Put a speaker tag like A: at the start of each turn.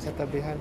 A: sa tabihan.